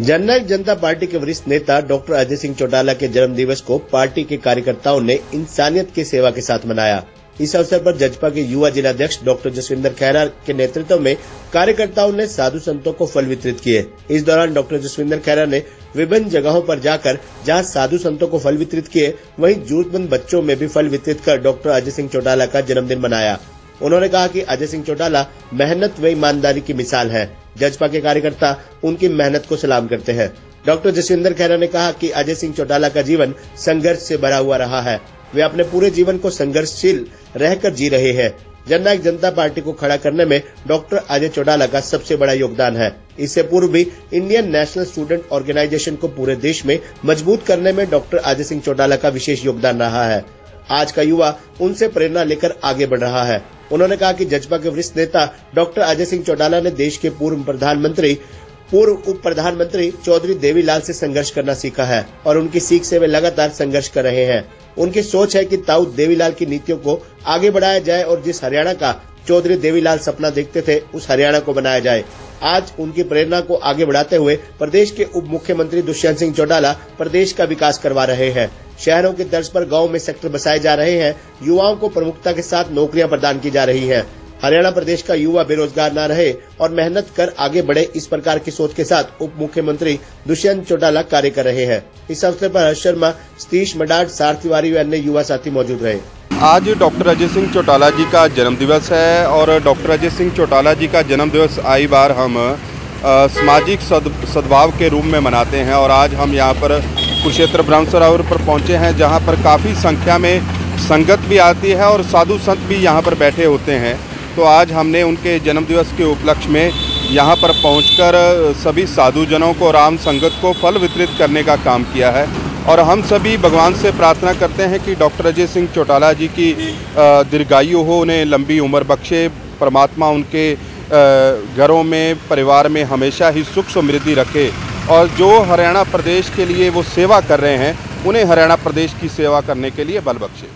जननायक जनता party के वरिष्ठ नेता डॉक्टर अजय सिंह चौटाला के जन्म दिवस को पार्टी के कार्यकर्ताओं ने इंसानियत की सेवा के साथ मनाया। इस अवसर पर जजपा के युवा जिलाध्यक्ष डॉक्टर जसविंदर खैरा के नेतृत्व में कार्यकर्ताओं ने साधु संतों को फल वितरित किए। इस दौरान डॉक्टर जसविंदर खैरा ने विभिन्न जगहों पर जाकर जहाँ साधु संतों को फल वितरित किए, वहीं जरूरतमंद बच्चों में भी फल वितरित कर डॉक्टर अजय सिंह चौटाला का जन्मदिन मनाया। उन्होंने कहा कि अजय सिंह चौटाला मेहनत व ईमानदारी की मिसाल है। जजपा के कार्यकर्ता उनकी मेहनत को सलाम करते हैं। डॉक्टर जसविंदर खैरा ने कहा कि अजय सिंह चौटाला का जीवन संघर्ष से भरा हुआ रहा है। वे अपने पूरे जीवन को संघर्षशील रहकर जी रहे हैं। जननायक जनता पार्टी को खड़ा करने में डॉक्टर अजय चौटाला का सबसे बड़ा योगदान है। इससे पूर्व भी इंडियन नेशनल स्टूडेंट ऑर्गेनाइजेशन को पूरे देश में मज़बूत करने में डॉक्टर अजय सिंह चौटाला का विशेष योगदान रहा है। आज का युवा उनसे प्रेरणा लेकर आगे बढ़ रहा है। उन्होंने कहा कि जजपा के वरिष्ठ नेता डॉक्टर अजय सिंह चौटाला ने देश के पूर्व प्रधानमंत्री, पूर्व उप प्रधानमंत्री चौधरी देवीलाल से संघर्ष करना सीखा है और उनकी सीख से वे लगातार संघर्ष कर रहे हैं। उनकी सोच है कि ताऊ देवीलाल की नीतियों को आगे बढ़ाया जाए और जिस हरियाणा का चौधरी देवीलाल सपना देखते थे, उस हरियाणा को बनाया जाए। आज उनकी प्रेरणा को आगे बढ़ाते हुए प्रदेश के उप मुख्यमंत्री दुष्यंत सिंह चौटाला प्रदेश का विकास करवा रहे हैं। शहरों के तर्ज पर गाँव में सेक्टर बसाए जा रहे हैं। युवाओं को प्रमुखता के साथ नौकरियाँ प्रदान की जा रही है। हरियाणा प्रदेश का युवा बेरोजगार न रहे और मेहनत कर आगे बढ़े इस प्रकार की सोच के साथ उप मुख्यमंत्री दुष्यंत चौटाला कार्य कर रहे हैं। इस अवसर पर हर्ष शर्मा सतीश मडाड सार तिवारी व अन्य युवा साथी मौजूद रहे। आज डॉक्टर अजय सिंह चौटाला जी का जन्म दिवस है और डॉक्टर अजय सिंह चौटाला जी का जन्म दिवस आई बार हम सामाजिक सद, सद्भाव के रूप में मनाते हैं और आज हम यहाँ पर कुरुक्षेत्र ब्रह्म सरोवर पर पहुँचे हैं, जहाँ पर काफ़ी संख्या में संगत भी आती है और साधु संत भी यहाँ पर बैठे होते हैं। तो आज हमने उनके जन्मदिवस के उपलक्ष्य में यहाँ पर पहुंचकर सभी साधुजनों को, राम संगत को फल वितरित करने का काम किया है। और हम सभी भगवान से प्रार्थना करते हैं कि डॉक्टर अजय सिंह चौटाला जी की दीर्घायु हो, उन्हें लंबी उम्र बख्शे, परमात्मा उनके घरों में, परिवार में हमेशा ही सुख समृद्धि रखे। और जो हरियाणा प्रदेश के लिए वो सेवा कर रहे हैं, उन्हें हरियाणा प्रदेश की सेवा करने के लिए बल बख्शे।